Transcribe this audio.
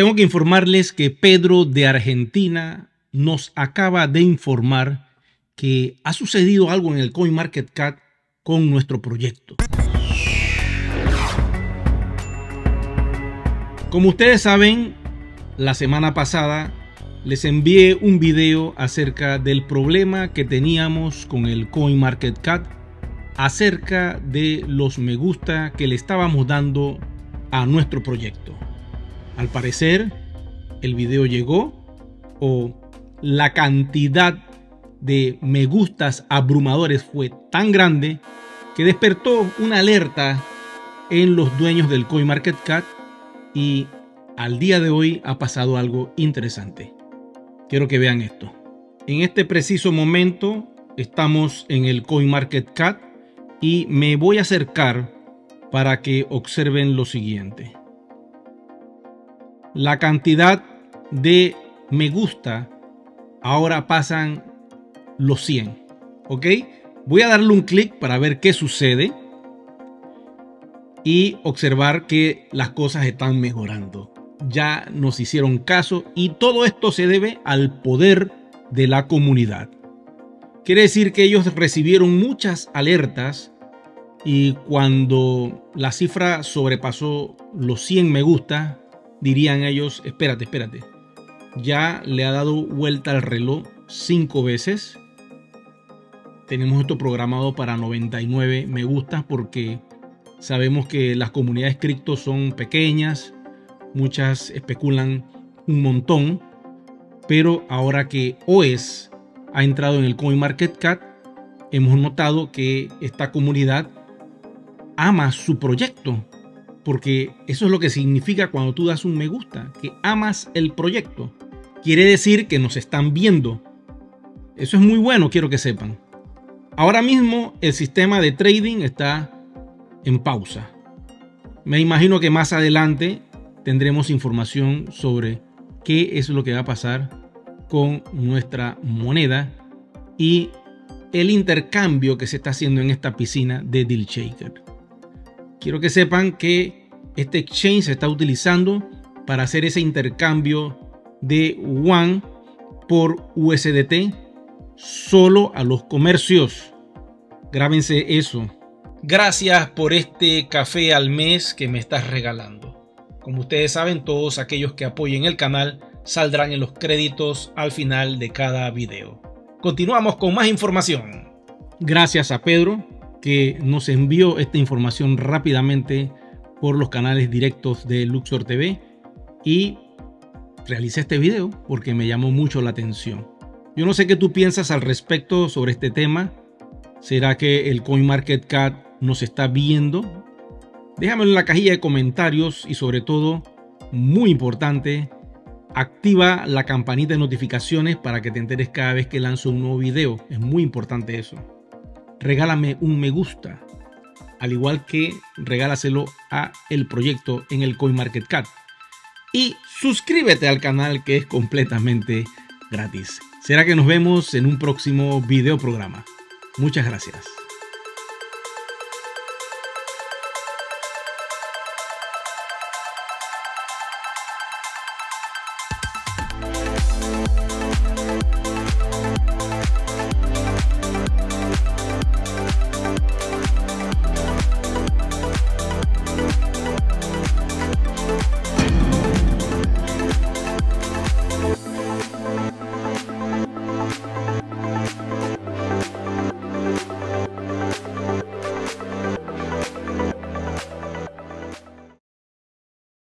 tengo que informarles que Pedro de Argentina nos acaba de informar que ha sucedido algo en el CoinMarketCap con nuestro proyecto. Como ustedes saben, la semana pasada les envié un video acerca del problema que teníamos con el CoinMarketCap acerca de los me gusta que le estábamos dando a nuestro proyecto. Al parecer, el video llegó o la cantidad de me gustas abrumadores fue tan grande que despertó una alerta en los dueños del CoinMarketCap y al día de hoy ha pasado algo interesante. Quiero que vean esto. En este preciso momento estamos en el CoinMarketCap y me voy a acercar para que observen lo siguiente. La cantidad de me gusta ahora pasan los 100. ¿Ok? Voy a darle un clic para ver qué sucede y observar que las cosas están mejorando ya nos hicieron caso y todo esto se debe al poder de la comunidad. Quiere decir que ellos recibieron muchas alertas y cuando la cifra sobrepasó los 100 me gusta, dirían ellos, espérate, espérate, ya le ha dado vuelta al reloj cinco veces. Tenemos esto programado para 99 me gusta porque sabemos que las comunidades cripto son pequeñas, muchas especulan un montón, pero ahora que OES ha entrado en el CoinMarketCap, hemos notado que esta comunidad ama su proyecto, porque eso es lo que significa cuando tú das un me gusta, que amas el proyecto. Quiere decir que nos están viendo. Eso es muy bueno, quiero que sepan. Ahora mismo el sistema de trading está en pausa. Me imagino que más adelante tendremos información sobre qué es lo que va a pasar con nuestra moneda y el intercambio que se está haciendo en esta piscina de Deal Shaker. Quiero que sepan que este exchange se está utilizando para hacer ese intercambio de One por USDT solo a los comercios. Grábense eso. Gracias por este café al mes que me estás regalando. Como ustedes saben, todos aquellos que apoyen el canal saldrán en los créditos al final de cada video. Continuamos con más información. Gracias a Pedro que nos envió esta información rápidamente por los canales directos de Luxor TV y realicé este video porque me llamó mucho la atención. Yo no sé qué tú piensas al respecto sobre este tema. ¿Será que el CoinMarketCap nos está viendo Déjamelo en la cajilla de comentarios y sobre todo, muy importante, activa la campanita de notificaciones para que te enteres cada vez que lanzo un nuevo video. Es muy importante eso. Regálame un me gusta, al igual que regálaselo a el proyecto en el CoinMarketCap. Y suscríbete al canal que es completamente gratis. Será que nos vemos en un próximo video programa. Muchas gracias.